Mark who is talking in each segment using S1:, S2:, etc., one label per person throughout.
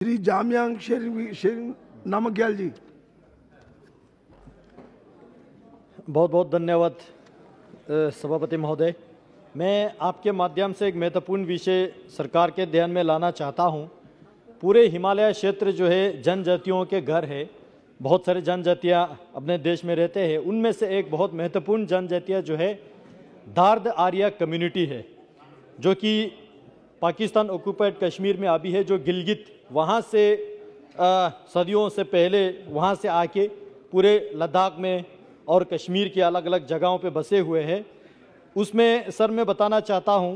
S1: श्री जामयांग शेरिंग नामग्याल जी।
S2: बहुत बहुत धन्यवाद सभापति महोदय। मैं आपके माध्यम से एक महत्वपूर्ण विषय सरकार के ध्यान में लाना चाहता हूँ। पूरे हिमालय क्षेत्र जो है, जनजातियों के घर है। बहुत सारे जनजातियाँ अपने देश में रहते हैं। उनमें से एक बहुत महत्वपूर्ण जनजातियाँ जो है, दार्द आर्या कम्युनिटी है, जो कि पाकिस्तान ऑक्यूपाइड कश्मीर में अभी है जो गिलगित वहाँ से अ, सदियों से पहले वहाँ से आके पूरे लद्दाख में और कश्मीर की अलग अलग जगहों पे बसे हुए हैं। उसमें सर मैं बताना चाहता हूँ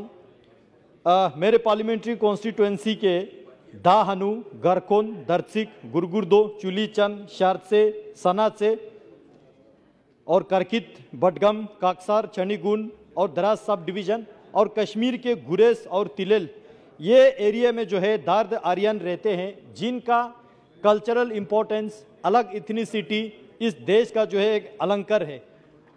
S2: मेरे पार्लियामेंट्री कॉन्स्टिट्यूएंसी के दाहनु गरकोन दर्शिक गुरगुरदो चुलीचंद शारसे सनासे और करकित बडगम काकसार चनीगुन और दराज सब डिवीज़न और कश्मीर के गुरेज और तिलेल, ये एरिया में जो है दार्द आर्यन रहते हैं, जिनका कल्चरल इम्पोर्टेंस अलग इथनिसिटी इस देश का जो है एक अलंकर है।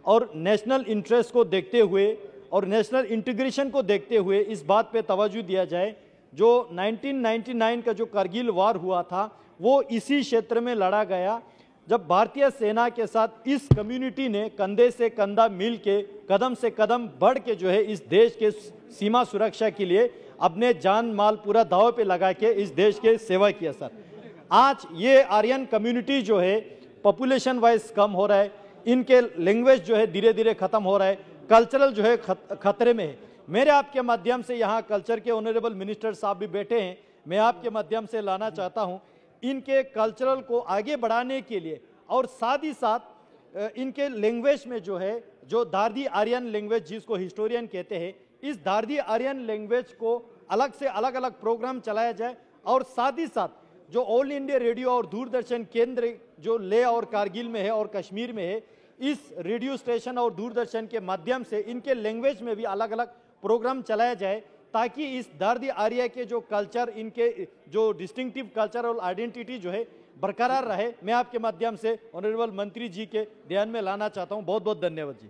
S2: और नेशनल इंटरेस्ट को देखते हुए और नेशनल इंटीग्रेशन को देखते हुए इस बात पे तवज्जो दिया जाए, जो 1999 का जो करगिल वार हुआ था, वो इसी क्षेत्र में लड़ा गया। जब भारतीय सेना के साथ इस कम्युनिटी ने कंधे से कंधा मिल के कदम से कदम बढ़ के जो है इस देश के सीमा सुरक्षा के लिए अपने जान माल पूरा दाव पे लगा के इस देश के सेवा किया, सर। आज ये आर्यन कम्युनिटी जो है पॉपुलेशन वाइज कम हो रहा है, इनके लैंग्वेज जो है धीरे धीरे खत्म हो रहा है कल्चरल जो है खतरे में है। मेरे आपके माध्यम से यहाँ कल्चर के ऑनरेबल मिनिस्टर साहब भी बैठे हैं, मैं आपके माध्यम से लाना चाहता हूँ इनके कल्चरल को आगे बढ़ाने के लिए और साथ ही साथ इनके लैंग्वेज में जो है, जो दार्दी आर्यन लैंग्वेज जिसको हिस्टोरियन कहते हैं, इस दार्दी आर्यन लैंग्वेज को अलग से अलग अलग प्रोग्राम चलाया जाए और साथ ही साथ जो ऑल इंडिया रेडियो और दूरदर्शन केंद्र जो ले और कारगिल में है और कश्मीर में है, इस रेडियो स्टेशन और दूरदर्शन के माध्यम से इनके लैंग्वेज में भी अलग अलग प्रोग्राम चलाया जाए ताकि इस दर्द आर्या के जो कल्चर इनके जो डिस्टिंक्टिव और आइडेंटिटी जो है, बरकरार रहे। मैं आपके माध्यम से ऑनरेबल मंत्री जी के ध्यान में लाना चाहता हूँ। बहुत बहुत धन्यवाद जी।